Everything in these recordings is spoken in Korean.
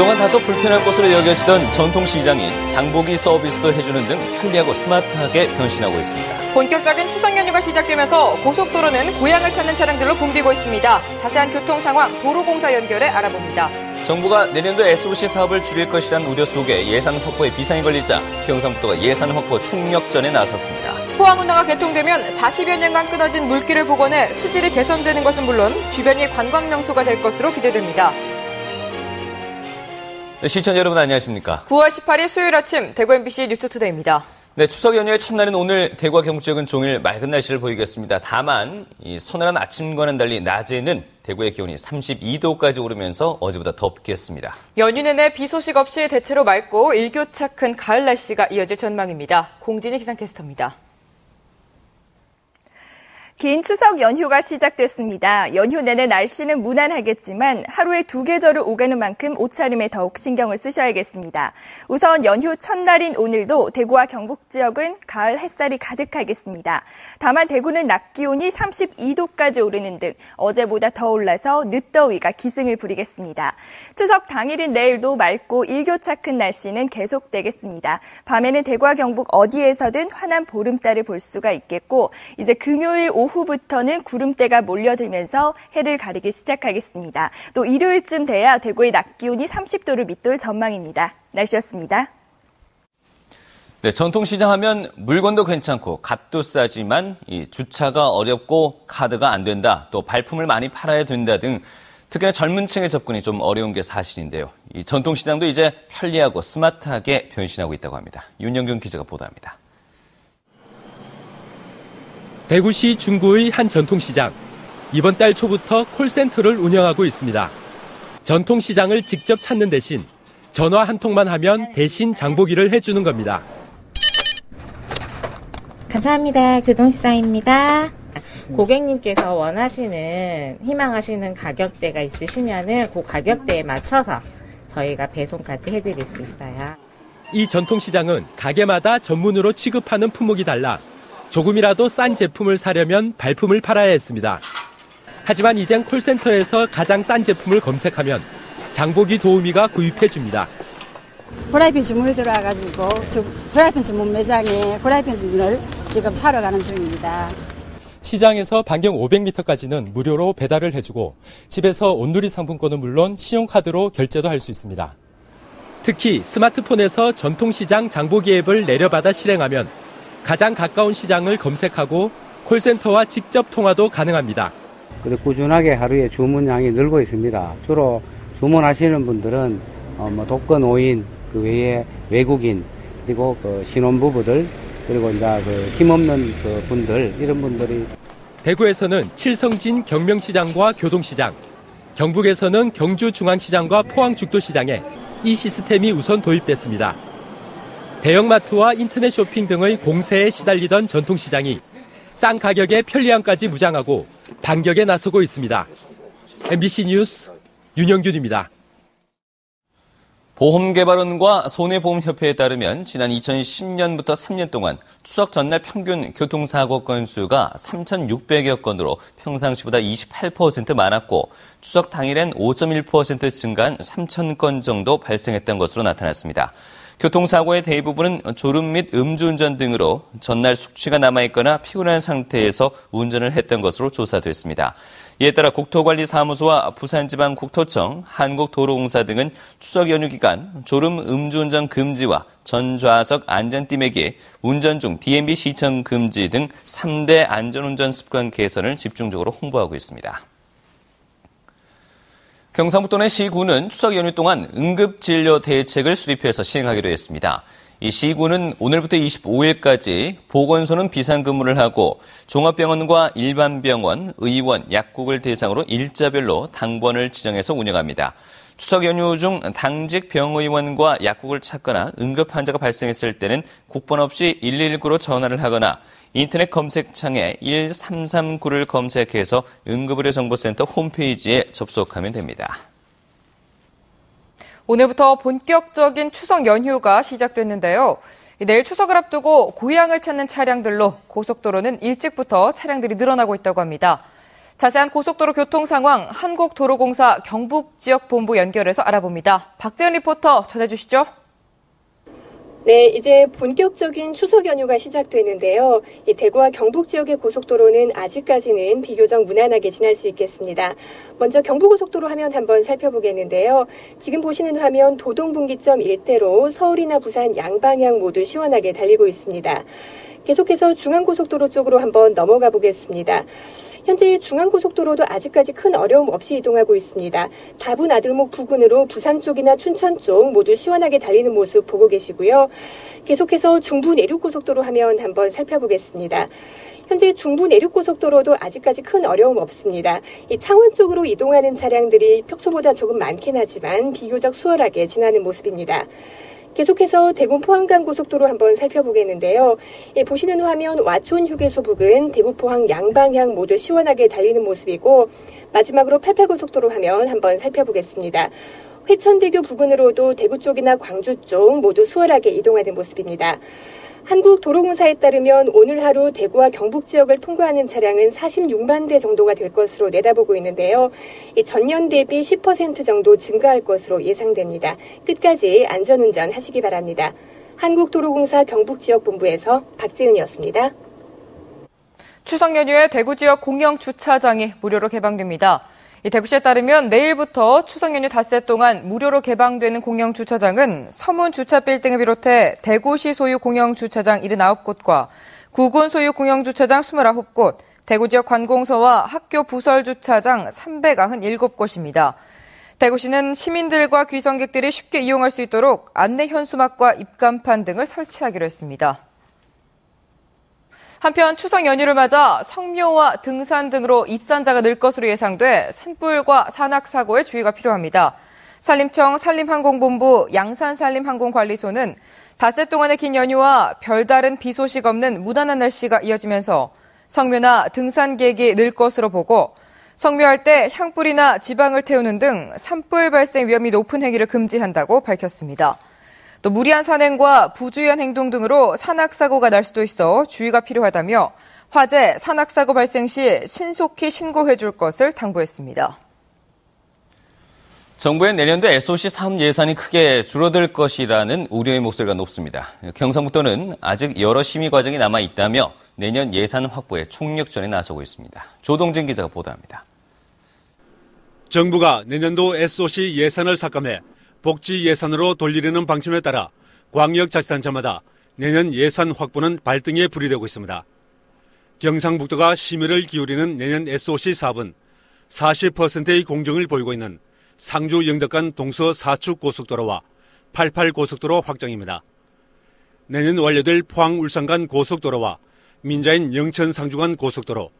그동안 다소 불편한 것으로 여겨지던 전통시장이 장보기 서비스도 해주는 등 편리하고 스마트하게 변신하고 있습니다. 본격적인 추석 연휴가 시작되면서 고속도로는 고향을 찾는 차량들로 붐비고 있습니다. 자세한 교통 상황 도로공사 연결해 알아봅니다. 정부가 내년도 SOC 사업을 줄일 것이란 우려 속에 예산 확보에 비상이 걸리자 경상북도가 예산 확보 총력전에 나섰습니다. 포항 운하가 개통되면 40여 년간 끊어진 물길을 복원해 수질이 개선되는 것은 물론 주변이 관광 명소가 될 것으로 기대됩니다. 네, 시청자 여러분 안녕하십니까? 9월 18일 수요일 아침 대구 MBC 뉴스투데이입니다. 네, 추석 연휴의 첫날인 오늘 대구와 경북 지역은 종일 맑은 날씨를 보이겠습니다. 다만 이 서늘한 아침과는 달리 낮에는 대구의 기온이 32도까지 오르면서 어제보다 덥겠습니다. 연휴 내내 비 소식 없이 대체로 맑고 일교차 큰 가을 날씨가 이어질 전망입니다. 공진희 기상캐스터입니다. 긴 추석 연휴가 시작됐습니다. 연휴 내내 날씨는 무난하겠지만 하루에 두 계절을 오가는 만큼 옷차림에 더욱 신경을 쓰셔야겠습니다. 우선 연휴 첫날인 오늘도 대구와 경북 지역은 가을 햇살이 가득하겠습니다. 다만 대구는 낮 기온이 32도까지 오르는 등 어제보다 더 올라서 늦더위가 기승을 부리겠습니다. 추석 당일인 내일도 맑고 일교차 큰 날씨는 계속되겠습니다. 밤에는 대구와 경북 어디에서든 환한 보름달을 볼 수가 있겠고 이제 금요일 오후 오후부터는 구름대가 몰려들면서 해를 가리기 시작하겠습니다. 또 일요일쯤 돼야 대구의 낮 기온이 30도를 밑돌 전망입니다. 날씨였습니다. 네, 전통시장 하면 물건도 괜찮고 값도 싸지만 이 주차가 어렵고 카드가 안 된다, 또 발품을 많이 팔아야 된다 등 특히나 젊은 층의 접근이 좀 어려운 게 사실인데요. 이 전통시장도 이제 편리하고 스마트하게 변신하고 있다고 합니다. 윤영균 기자가 보도합니다. 대구시 중구의 한 전통시장. 이번 달 초부터 콜센터를 운영하고 있습니다. 전통시장을 직접 찾는 대신 전화 한 통만 하면 대신 장보기를 해주는 겁니다. 감사합니다. 교동시장입니다. 고객님께서 원하시는, 희망하시는 가격대가 있으시면은 그 가격대에 맞춰서 저희가 배송까지 해드릴 수 있어요. 이 전통시장은 가게마다 전문으로 취급하는 품목이 달라 조금이라도 싼 제품을 사려면 발품을 팔아야 했습니다. 하지만 이젠 콜센터에서 가장 싼 제품을 검색하면 장보기 도우미가 구입해 줍니다. 프라이팬 주문이 들어와가지고 프라이팬 전문 매장에 프라이팬을 지금 사러 가는 중입니다. 시장에서 반경 500m까지는 무료로 배달을 해주고 집에서 온누리 상품권은 물론 신용카드로 결제도 할 수 있습니다. 특히 스마트폰에서 전통시장 장보기 앱을 내려받아 실행하면 가장 가까운 시장을 검색하고 콜센터와 직접 통화도 가능합니다. 꾸준하게 하루에 주문량이 늘고 있습니다. 주로 주문하시는 분들은 어, 뭐 독거 노인 그 외에 외국인 그리고 그 신혼부부들 그리고 이제 그 힘없는 그 분들 이런 분들이 대구에서는 칠성진 경명시장과 교동시장, 경북에서는 경주중앙시장과 포항죽도시장에 이 시스템이 우선 도입됐습니다. 대형마트와 인터넷 쇼핑 등의 공세에 시달리던 전통시장이 싼 가격에 편리함까지 무장하고 반격에 나서고 있습니다. MBC 뉴스 윤영균입니다. 보험개발원과 손해보험협회에 따르면 지난 2010년부터 3년 동안 추석 전날 평균 교통사고 건수가 3,600여 건으로 평상시보다 28% 많았고 추석 당일엔 5.1% 증가한 3,000건 정도 발생했던 것으로 나타났습니다. 교통사고의 대부분은 졸음 및 음주운전 등으로 전날 숙취가 남아있거나 피곤한 상태에서 운전을 했던 것으로 조사됐습니다. 이에 따라 국토관리사무소와 부산지방국토청, 한국도로공사 등은 추석 연휴 기간 졸음 음주운전 금지와 전좌석 안전띠매기, 운전 중 DMB 시청 금지 등 3대 안전운전 습관 개선을 집중적으로 홍보하고 있습니다. 경상북도 내 시군은 추석 연휴 동안 응급진료 대책을 수립해서 시행하기로 했습니다. 이 시군은 오늘부터 25일까지 보건소는 비상근무를 하고 종합병원과 일반병원, 의원, 약국을 대상으로 일자별로 당번을 지정해서 운영합니다. 추석 연휴 중 당직 병의원과 약국을 찾거나 응급 환자가 발생했을 때는 국번 없이 119로 전화를 하거나 인터넷 검색창에 1339를 검색해서 응급의료정보센터 홈페이지에 접속하면 됩니다. 오늘부터 본격적인 추석 연휴가 시작됐는데요. 내일 추석을 앞두고 고향을 찾는 차량들로 고속도로는 일찍부터 차량들이 늘어나고 있다고 합니다. 자세한 고속도로 교통 상황 한국도로공사 경북지역본부 연결해서 알아봅니다. 박재은 리포터 전해주시죠. 네, 이제 본격적인 추석 연휴가 시작되는데요. 이 대구와 경북 지역의 고속도로는 아직까지는 비교적 무난하게 지날 수 있겠습니다. 먼저 경부고속도로 화면 한번 살펴보겠는데요. 지금 보시는 화면 도동분기점 일대로 서울이나 부산 양방향 모두 시원하게 달리고 있습니다. 계속해서 중앙고속도로 쪽으로 한번 넘어가 보겠습니다. 현재 중앙고속도로도 아직까지 큰 어려움 없이 이동하고 있습니다. 다분 아들목 부근으로 부산 쪽이나 춘천 쪽 모두 시원하게 달리는 모습 보고 계시고요. 계속해서 중부 내륙고속도로 하면 한번 살펴보겠습니다. 현재 중부 내륙고속도로도 아직까지 큰 어려움 없습니다. 이 창원 쪽으로 이동하는 차량들이 평소보다 조금 많긴 하지만 비교적 수월하게 지나는 모습입니다. 계속해서 대구 포항간 고속도로 한번 살펴보겠는데요. 예, 보시는 화면 와촌 휴게소 부근 대구 포항 양방향 모두 시원하게 달리는 모습이고 마지막으로 88고속도로 하면 한번 살펴보겠습니다. 회천대교 부근으로도 대구 쪽이나 광주 쪽 모두 수월하게 이동하는 모습입니다. 한국도로공사에 따르면 오늘 하루 대구와 경북 지역을 통과하는 차량은 46만 대 정도가 될 것으로 내다보고 있는데요. 전년 대비 10% 정도 증가할 것으로 예상됩니다. 끝까지 안전운전 하시기 바랍니다. 한국도로공사 경북지역본부에서 박지은이었습니다. 추석 연휴에 대구 지역 공영 주차장이 무료로 개방됩니다. 대구시에 따르면 내일부터 추석 연휴 닷새 동안 무료로 개방되는 공영 주차장은 서문 주차 빌딩을 비롯해 대구시 소유 공영 주차장 79곳과 구군 소유 공영 주차장 29곳, 대구 지역 관공서와 학교 부설 주차장 397곳입니다. 대구시는 시민들과 귀성객들이 쉽게 이용할 수 있도록 안내 현수막과 입간판 등을 설치하기로 했습니다. 한편 추석 연휴를 맞아 성묘와 등산 등으로 입산자가 늘 것으로 예상돼 산불과 산악 사고에 주의가 필요합니다. 산림청 산림항공본부 양산산림항공관리소는 닷새 동안의 긴 연휴와 별다른 비 소식 없는 무난한 날씨가 이어지면서 성묘나 등산객이 늘 것으로 보고 성묘할 때 향불이나 지방을 태우는 등 산불 발생 위험이 높은 행위를 금지한다고 밝혔습니다. 또 무리한 산행과 부주의한 행동 등으로 산악사고가 날 수도 있어 주의가 필요하다며 화재, 산악사고 발생 시 신속히 신고해 줄 것을 당부했습니다. 정부의 내년도 SOC 사업 예산이 크게 줄어들 것이라는 우려의 목소리가 높습니다. 경상북도는 아직 여러 심의 과정이 남아 있다며 내년 예산 확보에 총력전에 나서고 있습니다. 조동진 기자가 보도합니다. 정부가 내년도 SOC 예산을 삭감해 복지 예산으로 돌리려는 방침에 따라 광역자치단체마다 내년 예산 확보는 발등에 불이 되고 있습니다. 경상북도가 심의를 기울이는 내년 SOC 사업은 40%의 공정을 보이고 있는 상주 영덕간 동서 사축 고속도로와 88 고속도로 확정입니다. 내년 완료될 포항 울산 간 고속도로와 민자인 영천 상주 간 고속도로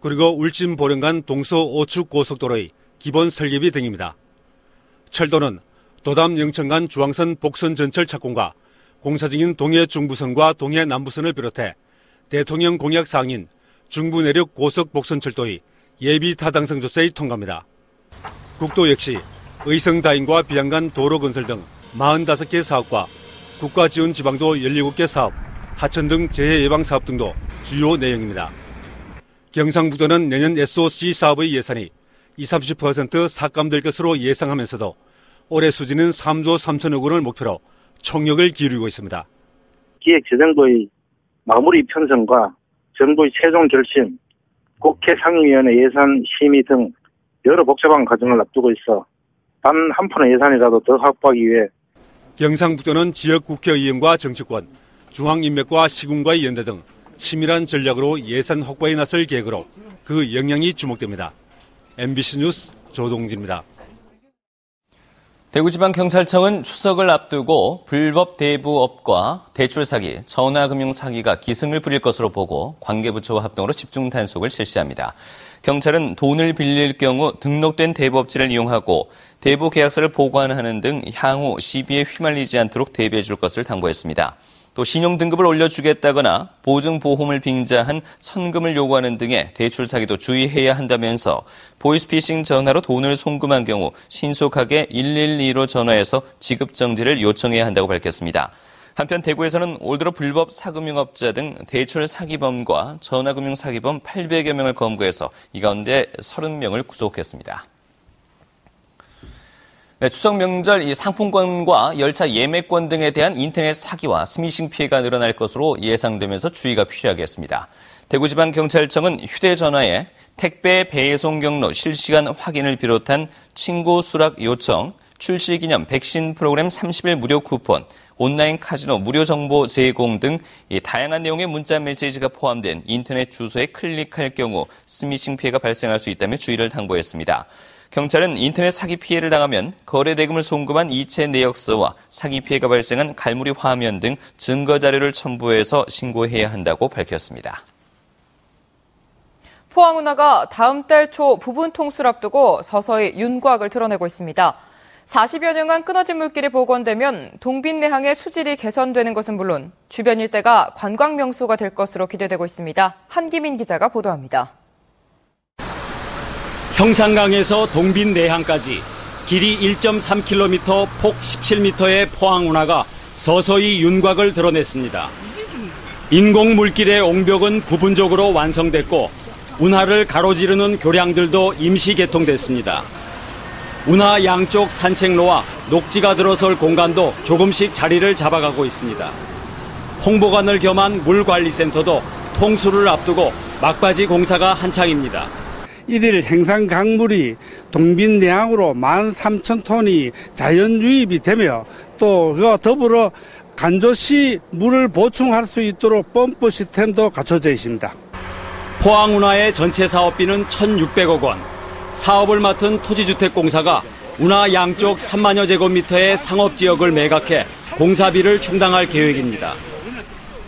그리고 울진 보령 간 동서 오축 고속도로의 기본 설계비 등입니다. 철도는 도담 영천간 중앙선 복선 전철 착공과 공사 중인 동해 중부선과 동해 남부선을 비롯해 대통령 공약 사항인 중부 내륙 고속 복선 철도의 예비 타당성 조사에 통과합니다. 국도 역시 의성 다인과 비양간 도로 건설 등 45개 사업과 국가 지원 지방도 17개 사업, 하천 등 재해 예방 사업 등도 주요 내용입니다. 경상북도는 내년 SOC 사업의 예산이 20, 30% 삭감될 것으로 예상하면서도 올해 수지는 3조 3천억 원을 목표로 총력을 기울이고 있습니다. 기획재정부의 마무리 편성과 정부의 최종 결심, 국회 상임위원회 예산 심의 등 여러 복잡한 과정을 앞두고 있어 단 한 푼의 예산이라도 더 확보하기 위해 경상북도는 지역 국회의원과 정치권, 중앙인맥과 시군과의 연대 등 치밀한 전략으로 예산 확보에 나설 계획으로 그 영향이 주목됩니다. MBC 뉴스 조동진입니다. 대구지방경찰청은 추석을 앞두고 불법 대부업과 대출 사기, 전화금융 사기가 기승을 부릴 것으로 보고 관계부처와 합동으로 집중 단속을 실시합니다. 경찰은 돈을 빌릴 경우 등록된 대부업체를 이용하고 대부 계약서를 보관하는 등 향후 시비에 휘말리지 않도록 대비해 줄 것을 당부했습니다. 또 신용 등급을 올려주겠다거나 보증 보험을 빙자한 선금을 요구하는 등의 대출 사기도 주의해야 한다면서 보이스피싱 전화로 돈을 송금한 경우 신속하게 112로 전화해서 지급 정지를 요청해야 한다고 밝혔습니다. 한편 대구에서는 올 들어 불법 사금융업자 등 대출 사기범과 전화금융 사기범 800여 명을 검거해서 이 가운데 30명을 구속했습니다. 네, 추석 명절 이 상품권과 열차 예매권 등에 대한 인터넷 사기와 스미싱 피해가 늘어날 것으로 예상되면서 주의가 필요하겠습니다. 대구지방경찰청은 휴대전화에 택배 배송 경로 실시간 확인을 비롯한 친구 수락 요청, 출시 기념 백신 프로그램 30일 무료 쿠폰, 온라인 카지노 무료 정보 제공 등 다양한 내용의 문자 메시지가 포함된 인터넷 주소에 클릭할 경우 스미싱 피해가 발생할 수 있다며 주의를 당부했습니다. 경찰은 인터넷 사기 피해를 당하면 거래 대금을 송금한 이체 내역서와 사기 피해가 발생한 갈무리 화면 등 증거 자료를 첨부해서 신고해야 한다고 밝혔습니다. 포항운하가 다음 달 초 부분 통수를 앞두고 서서히 윤곽을 드러내고 있습니다. 40여 년간 끊어진 물길이 복원되면 동빈내항의 수질이 개선되는 것은 물론 주변 일대가 관광 명소가 될 것으로 기대되고 있습니다. 한기민 기자가 보도합니다. 형산강에서 동빈 내항까지 길이 1.3km, 폭 17m의 포항운하가 서서히 윤곽을 드러냈습니다. 인공 물길의 옹벽은 부분적으로 완성됐고 운하를 가로지르는 교량들도 임시 개통됐습니다. 운하 양쪽 산책로와 녹지가 들어설 공간도 조금씩 자리를 잡아가고 있습니다. 홍보관을 겸한 물관리센터도 통수를 앞두고 막바지 공사가 한창입니다. 1일 행상 강물이 동빈내항으로 13,000톤이 자연 유입이 되며 또 그와 더불어 간조시 물을 보충할 수 있도록 펌프 시스템도 갖춰져 있습니다. 포항운하의 전체 사업비는 1,600억 원. 사업을 맡은 토지주택공사가 운하 양쪽 3만여 제곱미터의 상업지역을 매각해 공사비를 충당할 계획입니다.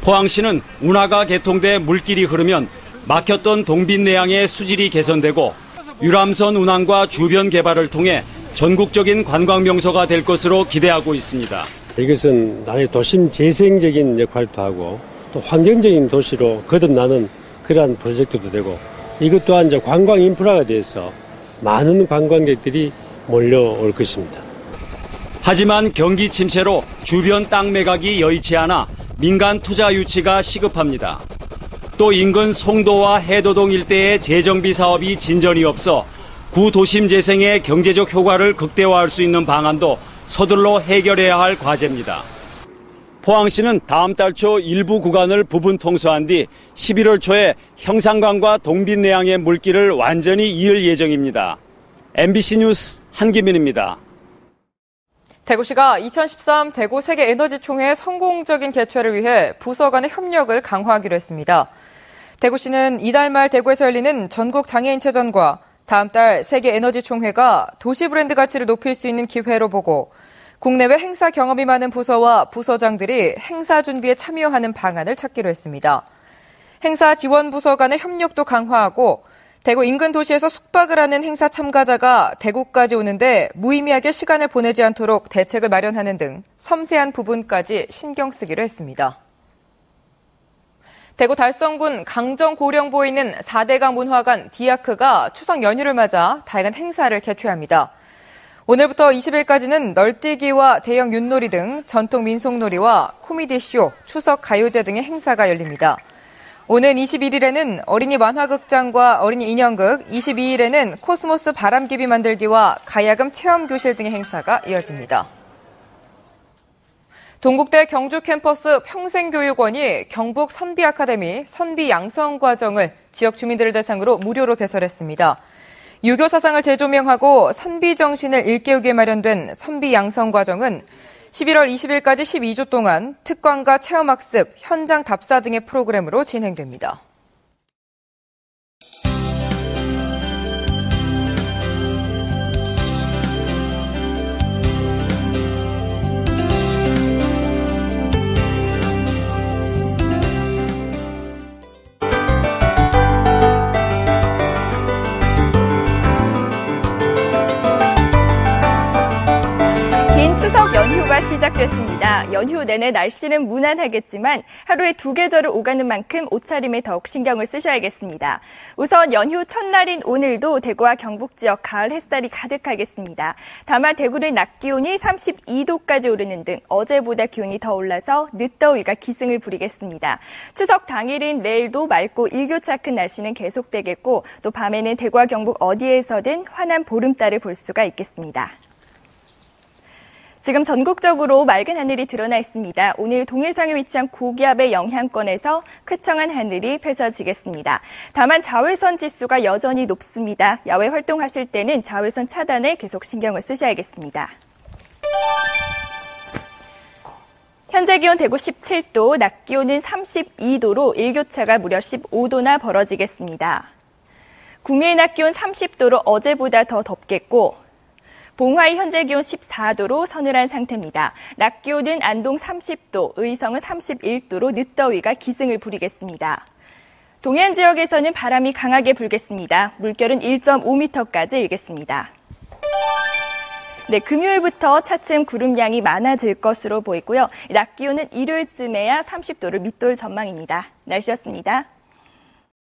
포항시는 운하가 개통돼 물길이 흐르면 막혔던 동빈내양의 수질이 개선되고 유람선 운항과 주변 개발을 통해 전국적인 관광 명소가 될 것으로 기대하고 있습니다. 이것은 나의 도심 재생적인 역할도 하고 또 환경적인 도시로 거듭나는 그러한 프로젝트도 되고 이것 또한 이제 관광 인프라가 돼서 많은 관광객들이 몰려올 것입니다. 하지만 경기 침체로 주변 땅 매각이 여의치 않아 민간 투자 유치가 시급합니다. 또 인근 송도와 해도동 일대의 재정비 사업이 진전이 없어 구도심 재생의 경제적 효과를 극대화할 수 있는 방안도 서둘러 해결해야 할 과제입니다. 포항시는 다음 달 초 일부 구간을 부분 통수한 뒤 11월 초에 형산강과 동빈내양의 물길을 완전히 이을 예정입니다. MBC 뉴스 한기민입니다. 대구시가 2013 대구 세계 에너지 총회 성공적인 개최를 위해 부서 간의 협력을 강화하기로 했습니다. 대구시는 이달 말 대구에서 열리는 전국 장애인체전과 다음 달 세계 에너지 총회가 도시 브랜드 가치를 높일 수 있는 기회로 보고 국내외 행사 경험이 많은 부서와 부서장들이 행사 준비에 참여하는 방안을 찾기로 했습니다. 행사 지원 부서 간의 협력도 강화하고 대구 인근 도시에서 숙박을 하는 행사 참가자가 대구까지 오는데 무의미하게 시간을 보내지 않도록 대책을 마련하는 등 섬세한 부분까지 신경 쓰기로 했습니다. 대구 달성군 강정 고령보에 있는 4대강 문화관 디아크가 추석 연휴를 맞아 다양한 행사를 개최합니다. 오늘부터 20일까지는 널뛰기와 대형 윷놀이 등 전통 민속놀이와 코미디쇼, 추석 가요제 등의 행사가 열립니다. 오는 21일에는 어린이 만화극장과 어린이 인형극, 22일에는 코스모스 바람개비 만들기와 가야금 체험교실 등의 행사가 이어집니다. 동국대 경주 캠퍼스 평생교육원이 경북 선비 아카데미 선비 양성 과정을 지역 주민들을 대상으로 무료로 개설했습니다. 유교 사상을 재조명하고 선비 정신을 일깨우게 마련된 선비 양성 과정은 11월 20일까지 12주 동안 특강과 체험학습, 현장 답사 등의 프로그램으로 진행됩니다. 추석 연휴가 시작됐습니다. 연휴 내내 날씨는 무난하겠지만 하루에 두 계절을 오가는 만큼 옷차림에 더욱 신경을 쓰셔야겠습니다. 우선 연휴 첫날인 오늘도 대구와 경북 지역 가을 햇살이 가득하겠습니다. 다만 대구는 낮 기온이 32도까지 오르는 등 어제보다 기온이 더 올라서 늦더위가 기승을 부리겠습니다. 추석 당일인 내일도 맑고 일교차 큰 날씨는 계속되겠고 또 밤에는 대구와 경북 어디에서든 환한 보름달을 볼 수가 있겠습니다. 지금 전국적으로 맑은 하늘이 드러나 있습니다. 오늘 동해상에 위치한 고기압의 영향권에서 쾌청한 하늘이 펼쳐지겠습니다. 다만 자외선 지수가 여전히 높습니다. 야외 활동하실 때는 자외선 차단에 계속 신경을 쓰셔야겠습니다. 현재 기온 대구 17도, 낮 기온은 32도로 일교차가 무려 15도나 벌어지겠습니다. 구미의 낮 기온 30도로 어제보다 더 덥겠고 봉화의 현재 기온 14도로 서늘한 상태입니다. 낮 기온은 안동 30도, 의성은 31도로 늦더위가 기승을 부리겠습니다. 동해안 지역에서는 바람이 강하게 불겠습니다. 물결은 1.5m까지 일겠습니다. 네, 금요일부터 차츰 구름량이 많아질 것으로 보이고요. 낮 기온은 일요일쯤에야 30도를 밑돌 전망입니다. 날씨였습니다.